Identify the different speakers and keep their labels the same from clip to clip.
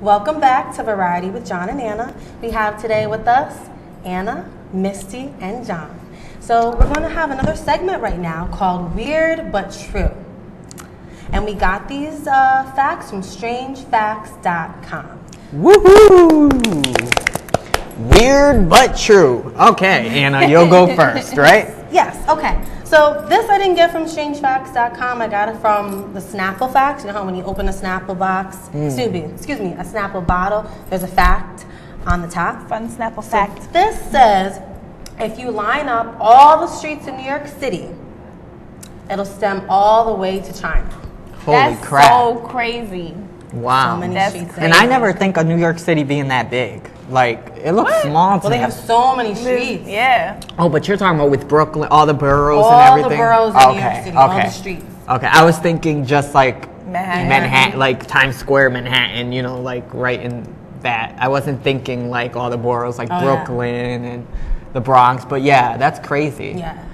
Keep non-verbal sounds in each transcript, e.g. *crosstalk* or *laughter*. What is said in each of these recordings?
Speaker 1: Welcome back to Variety with John and Anna. We have today with us Anna, Misty, and John. So we're going to have another segment right now called Weird But True. And we got these uh, facts from strangefacts.com.
Speaker 2: Woohoo! Weird but true. Okay, Anna, you'll go *laughs* first, right?
Speaker 1: Yes, okay. So this I didn't get from strangefacts.com. I got it from the Snapple Facts. You know how when you open a Snapple box, mm. excuse me, excuse me, a Snapple bottle, there's a fact on the top.
Speaker 3: Fun Snapple
Speaker 1: So
Speaker 3: fact.
Speaker 1: this says if you line up all the streets in New York City, it'll stem all the way to China.
Speaker 2: Holy
Speaker 3: That's
Speaker 2: crap.
Speaker 3: so crazy.
Speaker 2: wow.
Speaker 1: So many
Speaker 3: That's
Speaker 1: streets.
Speaker 2: and I never think of New York City being that big. Like, it looks
Speaker 3: What?
Speaker 2: small to
Speaker 1: Well, they
Speaker 2: me.
Speaker 1: have so many streets.
Speaker 3: Yeah.
Speaker 2: Oh, but you're talking about with Brooklyn, all the boroughs
Speaker 1: All
Speaker 2: and
Speaker 1: the
Speaker 2: everything?
Speaker 1: boroughs in New
Speaker 2: okay,
Speaker 1: York City, all the
Speaker 2: okay.
Speaker 1: streets.
Speaker 2: Okay, I was thinking just like
Speaker 3: Manhattan.
Speaker 2: Manhattan, like Times Square, Manhattan, you know, like right in that. I wasn't thinking like all the boroughs like
Speaker 1: Oh, yeah.
Speaker 2: Brooklyn and the Bronx, but yeah, that's crazy.
Speaker 1: Yeah.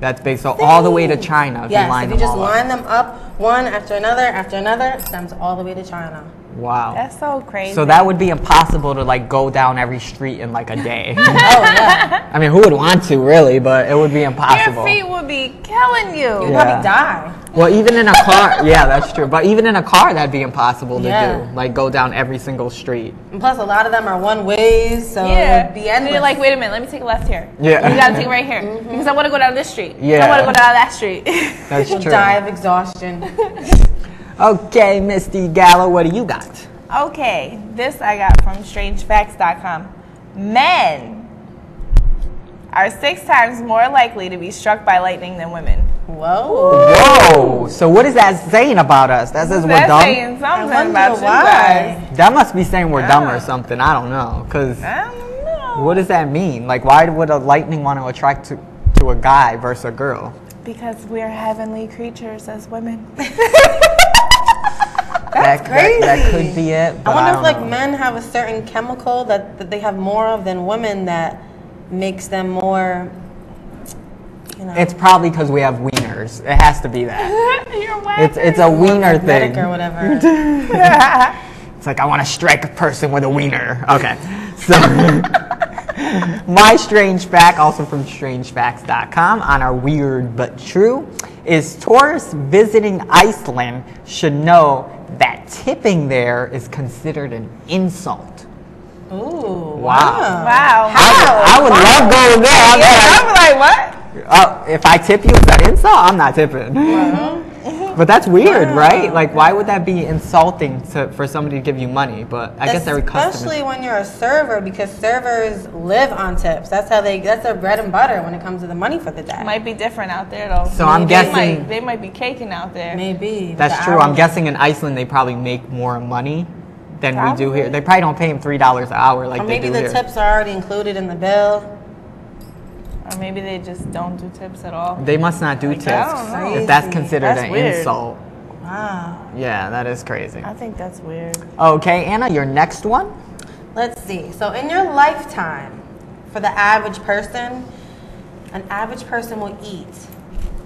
Speaker 2: That's big. So all the way to China if
Speaker 1: yes,
Speaker 2: you line
Speaker 1: if you
Speaker 2: them
Speaker 1: just
Speaker 2: all up.
Speaker 1: line them up one after another after another, it stems all the way to China.
Speaker 2: Wow.
Speaker 3: That's so crazy.
Speaker 2: so that would be impossible to like go down every street in like a day. *laughs*
Speaker 1: Oh yeah.
Speaker 2: I mean, who would want to really? But it would be impossible.
Speaker 3: your feet would be killing you.
Speaker 1: You'd
Speaker 2: Yeah.
Speaker 1: probably die.
Speaker 2: Well, even in a car, *laughs* yeah, that's true. But even in a car, that'd be impossible to
Speaker 1: Yeah.
Speaker 2: do. Like go down every single street.
Speaker 1: And plus, a lot of them are one ways, so
Speaker 3: Yeah. the
Speaker 1: end.
Speaker 3: You're like, wait a minute, let me take a left here.
Speaker 2: Yeah.
Speaker 3: You gotta take right here. Mm-hmm. Because I wanna go down this street.
Speaker 2: Yeah.
Speaker 3: I wanna go down that street.
Speaker 2: That's *laughs*
Speaker 1: You'll
Speaker 2: true.
Speaker 1: die of exhaustion.
Speaker 2: Okay, Misty Gallo, what do you got?
Speaker 3: okay, this I got from strangefacts.com. Men are six times more likely to be struck by lightning than women.
Speaker 1: Whoa.
Speaker 2: Whoa! So what is that saying about us? That says we're dumb.
Speaker 3: saying something about you guys.
Speaker 2: That must be saying we're dumb or something. I don't know. Cause
Speaker 3: I don't know.
Speaker 2: what does that mean? Like, why would a lightning want to attract to, to a guy versus a girl?
Speaker 3: Because we're heavenly creatures as women. *laughs*
Speaker 1: Crazy.
Speaker 2: That, that could be it.
Speaker 1: I wonder
Speaker 2: don't
Speaker 1: if like
Speaker 2: know.
Speaker 1: men have a certain chemical that, that they have more of than women that makes them more, you know,
Speaker 2: It's probably because we have wieners. It has to be that. *laughs*
Speaker 3: You're.
Speaker 2: It's it's a wiener
Speaker 1: magnetic
Speaker 2: thing.
Speaker 1: or whatever. *laughs*
Speaker 2: It's like I want to strike a person with a wiener. Okay. So *laughs* *laughs* my strange fact, also from strangefacts.com, on our weird but true, is tourists visiting Iceland should know that tipping there is considered an insult.
Speaker 1: Ooh,
Speaker 2: Wow.
Speaker 1: wow.
Speaker 3: wow.
Speaker 2: I would, I would love going there. I'm
Speaker 3: Yeah,
Speaker 2: like,
Speaker 3: I'm like, what?
Speaker 2: oh, if I tip you, is that insult? I'm not tipping. But that's weird, right? Like, why would that be insulting to, for somebody to give you money? But I guess every customer.
Speaker 1: Especially when you're a server, because servers live on tips. That's how they. That's their bread and butter when it comes to the money for the day.
Speaker 3: Might be different out there though.
Speaker 2: So I'm
Speaker 3: They
Speaker 2: guessing-
Speaker 3: might, they might be caking out there.
Speaker 1: Maybe.
Speaker 2: That's
Speaker 1: the
Speaker 2: true. I'm guessing in Iceland they probably make more money than we do here. They probably don't pay them three dollars an hour like
Speaker 1: Or
Speaker 2: they
Speaker 1: maybe
Speaker 2: do
Speaker 1: the
Speaker 2: here.
Speaker 1: tips are already included in the bill.
Speaker 3: Or maybe they just don't do tips at all.
Speaker 2: They must not do tips.
Speaker 3: I don't know.
Speaker 2: If that's considered
Speaker 3: That's
Speaker 2: an
Speaker 3: weird.
Speaker 2: insult.
Speaker 1: Wow.
Speaker 2: Yeah, that is crazy.
Speaker 3: I think that's weird.
Speaker 2: Okay, Anna, your next one.
Speaker 1: Let's see. So, in your lifetime, for the average person, an average person will eat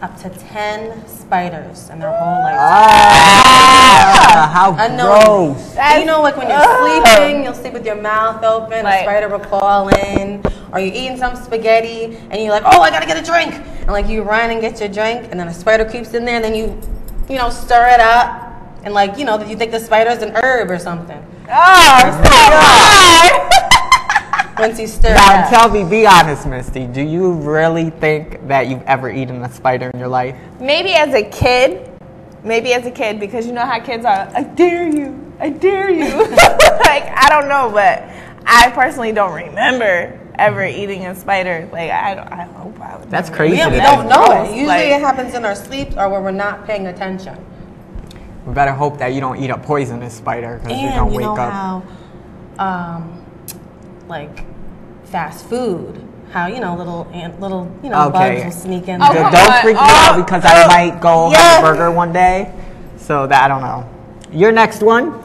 Speaker 1: up to 10 spiders in their whole lifetime.
Speaker 2: Ah, how
Speaker 1: Unknown.
Speaker 2: gross.
Speaker 1: And you know, like when you're sleeping, you'll sleep with your mouth open,
Speaker 3: Like-
Speaker 1: a spider will crawl in, or you're eating some spaghetti and you're like, oh, I gotta get a drink. And like you run and get your drink, and then a spider creeps in there, and then you, you know, stir it up. And like, you know, you think the spider's an herb or something.
Speaker 3: Oh, *laughs*
Speaker 1: Once you stir it
Speaker 2: Now tell me, be honest, Misty. Do you really think that you've ever eaten a spider in your life?
Speaker 3: Maybe as a kid. Maybe as a kid because you know how kids are. I dare you. I dare you. *laughs* like I don't know, but I personally don't remember ever eating a spider. Like I don't. I hope I would.
Speaker 2: That's crazy.
Speaker 1: Yeah, we don't know it. Usually
Speaker 3: like-
Speaker 1: it happens in our sleep or when we're not paying attention.
Speaker 2: We better hope that you don't eat a poisonous spider because you
Speaker 1: And
Speaker 2: don't
Speaker 1: you
Speaker 2: wake
Speaker 1: know
Speaker 2: up.
Speaker 1: how, um, like fast food, how you know little ant, little you know
Speaker 2: Okay.
Speaker 1: bugs will sneak in.
Speaker 3: Oh,
Speaker 2: Don't freak me
Speaker 3: Oh,
Speaker 2: out because I
Speaker 3: oh,
Speaker 2: might go have a burger one day. So that I don't know. Your next one.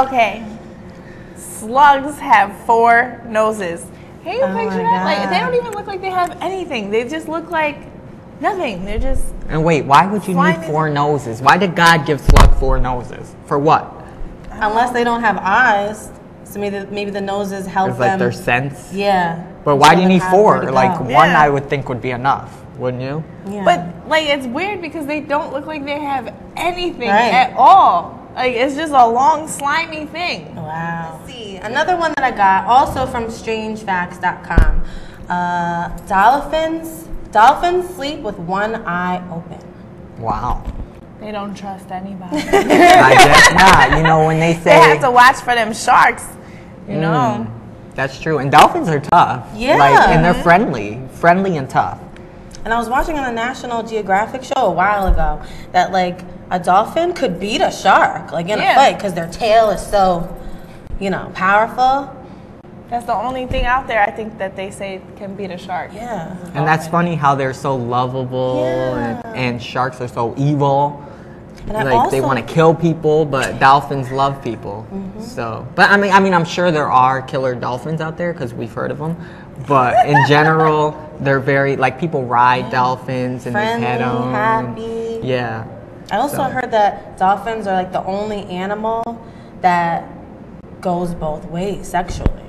Speaker 3: Okay. Slugs have four noses. Can you
Speaker 1: Oh
Speaker 3: picture
Speaker 1: my
Speaker 3: that? Like they don't even look like they have anything. They just look like nothing. They're just
Speaker 2: And wait, why would you need four noses? Why did God give slug four noses? For what?
Speaker 1: Unless they don't have eyes. So maybe the, maybe the noses help
Speaker 2: It's like
Speaker 1: them.
Speaker 2: their sense.
Speaker 1: yeah.
Speaker 2: But why do you need four? Like
Speaker 1: go.
Speaker 2: one,
Speaker 3: Yeah.
Speaker 2: I would think would be enough, wouldn't you?
Speaker 1: Yeah.
Speaker 3: But like it's weird because they don't look like they have anything
Speaker 1: Right.
Speaker 3: at all. Like it's just a long slimy thing.
Speaker 1: Wow. Let's see, another one that I got also from strangefacts.com. Uh, dolphins, dolphins sleep with one eye open.
Speaker 2: Wow.
Speaker 3: They don't trust anybody. *laughs*
Speaker 2: I guess not. You know when they say
Speaker 3: they have to watch for them sharks. You know.
Speaker 2: that's true, and dolphins are tough.
Speaker 1: Yeah.
Speaker 2: Like and they're friendly, friendly and tough.
Speaker 1: And I was watching on a National Geographic show a while ago that like a dolphin could beat a shark like in
Speaker 3: Yeah.
Speaker 1: a fight because their tail is so, you know, powerful.
Speaker 3: That's the only thing out there I think that they say can beat a shark.
Speaker 1: Yeah.
Speaker 2: And that's funny how they're so lovable, and, and sharks are so evil.
Speaker 1: And I
Speaker 2: like they want to kill people, but dolphins love people. Mm-hmm. So, but I mean, I mean, I'm sure there are killer dolphins out there because we've heard of them. But in *laughs* general, they're very like people ride dolphins and
Speaker 1: Friendly,
Speaker 2: they pet them.
Speaker 1: happy.
Speaker 2: Yeah.
Speaker 1: I also
Speaker 2: So-
Speaker 1: heard that dolphins are like the only animal that goes both ways sexually,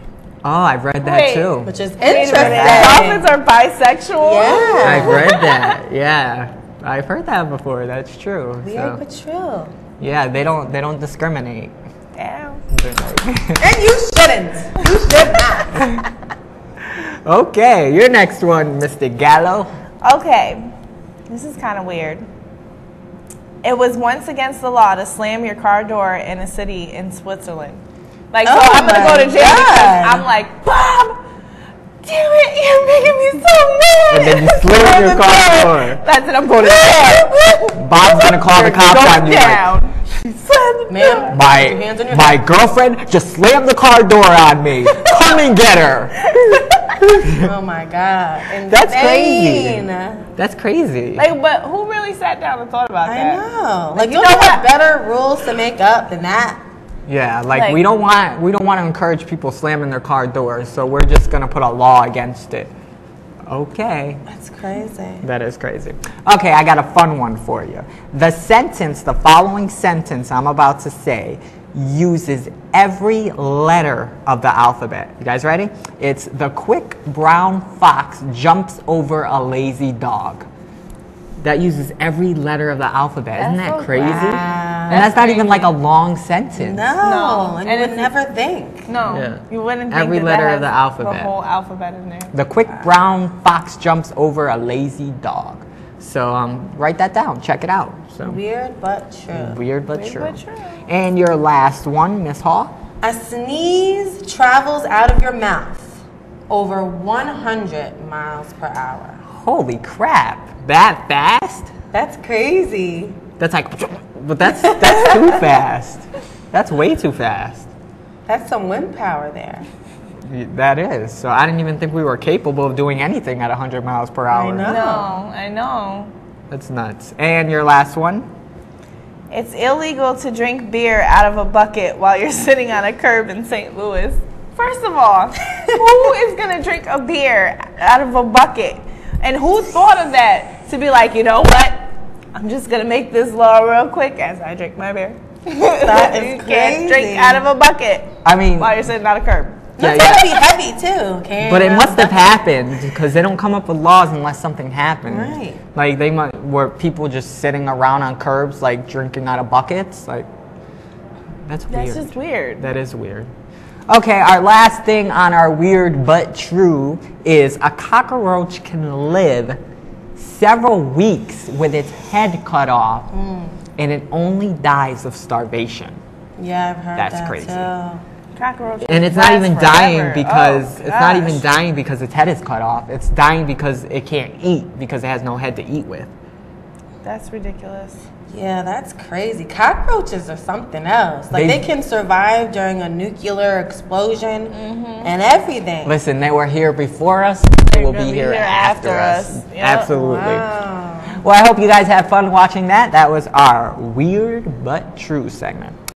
Speaker 2: Oh, I've read that
Speaker 3: Wait,
Speaker 2: too.
Speaker 1: which is interesting.
Speaker 3: minute. Dolphins are bisexual.
Speaker 1: Yeah.
Speaker 2: I've read that. Yeah, I've heard that before. That's true.
Speaker 1: Weird
Speaker 2: So,
Speaker 1: but true.
Speaker 2: yeah, they don't they don't discriminate.
Speaker 3: Damn. *laughs*
Speaker 1: And you shouldn't. You should not. *laughs*
Speaker 2: okay, your next one, Mr. Gallo.
Speaker 3: Okay, this is kind of weird. It was once against the law to slam your car door in a city in Switzerland. Like, so
Speaker 1: Oh
Speaker 3: I'm gonna go to oh
Speaker 1: jail
Speaker 3: because I'm like, Bob, damn it, you're making me so mad.
Speaker 2: And then you slam your car door.
Speaker 3: That's it, I'm going to jail. *laughs*
Speaker 2: Bob's gonna call the cops
Speaker 3: Go
Speaker 2: on you. Like,
Speaker 3: down. She slammed the door.
Speaker 1: Ma'am,
Speaker 2: my
Speaker 1: your hands on your
Speaker 2: my
Speaker 1: head.
Speaker 2: girlfriend just slammed the car door on me. Come and get her. *laughs*
Speaker 1: Oh my God.
Speaker 2: That's crazy. That's crazy.
Speaker 3: Like, but who really sat down and thought about
Speaker 1: I
Speaker 3: that?
Speaker 1: know. Like,
Speaker 3: you
Speaker 1: you
Speaker 3: know
Speaker 1: don't have
Speaker 3: what?
Speaker 1: better rules to make up than that.
Speaker 2: Yeah, like,
Speaker 3: Like-
Speaker 2: we don't want we don't want to encourage people slamming their car doors, so we're just gonna put a law against it. Okay.
Speaker 1: That's crazy.
Speaker 2: That is crazy. Okay, I got a fun one for you. The sentence, the following sentence I'm about to say, uses every letter of the alphabet. You guys ready? It's the quick brown fox jumps over a lazy dog. That uses every letter of the alphabet. Isn't that
Speaker 3: so
Speaker 2: crazy? And that's not even like a long sentence.
Speaker 1: No,
Speaker 3: No.
Speaker 1: and
Speaker 3: And
Speaker 1: you would never think.
Speaker 3: No,
Speaker 2: Yeah.
Speaker 3: you wouldn't think
Speaker 2: Every
Speaker 3: that
Speaker 2: letter
Speaker 3: that
Speaker 2: of the alphabet.
Speaker 3: The whole alphabet in there.
Speaker 2: The quick brown fox jumps over a lazy dog. So um, write that down. Check it out. So
Speaker 1: Weird but true.
Speaker 2: weird but true.
Speaker 3: Weird
Speaker 2: true.
Speaker 3: but true.
Speaker 2: And your last one, Miss Hall.
Speaker 1: A sneeze travels out of your mouth over 100 miles per hour.
Speaker 2: Holy crap! That fast?
Speaker 1: That's crazy.
Speaker 2: That's like, but that's that's too *laughs* fast. That's way too fast.
Speaker 1: That's some wind power there.
Speaker 2: That is. So I didn't even think we were capable of doing anything at 100 miles per hour.
Speaker 1: I know.
Speaker 3: No, I know.
Speaker 2: That's nuts. And your last one.
Speaker 3: It's illegal to drink beer out of a bucket while you're sitting on a curb in St. Louis. First of all, who is gonna drink a beer out of a bucket? And who thought of that to be like, you know what? I'm just gonna make this law real quick as I drink my beer. *laughs*
Speaker 1: That is
Speaker 3: you can't
Speaker 1: crazy.
Speaker 3: drink out of a bucket
Speaker 2: I mean,
Speaker 3: while you're sitting on a curb.
Speaker 2: yeah,
Speaker 1: That's
Speaker 2: yeah.
Speaker 1: gotta be heavy too. Carrying
Speaker 2: But it must have happened because they don't come up with laws unless something happened.
Speaker 1: Right.
Speaker 2: Like they might were people just sitting around on curbs like drinking out of buckets. Like that's weird.
Speaker 3: That's just weird.
Speaker 2: That is weird. Okay, our last thing on our weird but true is a cockroach can live several weeks with its head cut off
Speaker 1: Hmm.
Speaker 2: and it only dies of starvation.
Speaker 1: Yeah, I've heard
Speaker 2: That's
Speaker 1: that
Speaker 2: crazy.
Speaker 1: too.
Speaker 3: Cockroaches
Speaker 2: And it's not even
Speaker 3: forever.
Speaker 2: dying because
Speaker 3: Oh,
Speaker 2: it's not even dying because its head is cut off. It's dying because it can't eat because it has no head to eat with.
Speaker 3: That's ridiculous.
Speaker 1: Yeah, that's crazy. Cockroaches are something else. Like
Speaker 2: They-
Speaker 1: they, can survive during a nuclear explosion mm-hmm. and everything.
Speaker 2: Listen, they were here before us. They will
Speaker 3: gonna
Speaker 2: be
Speaker 3: be
Speaker 2: here
Speaker 3: here
Speaker 2: after,
Speaker 3: after
Speaker 2: us.
Speaker 3: us. Yep.
Speaker 2: Absolutely.
Speaker 1: Wow.
Speaker 2: Well, I hope you guys had fun watching that. That was our weird but true segment.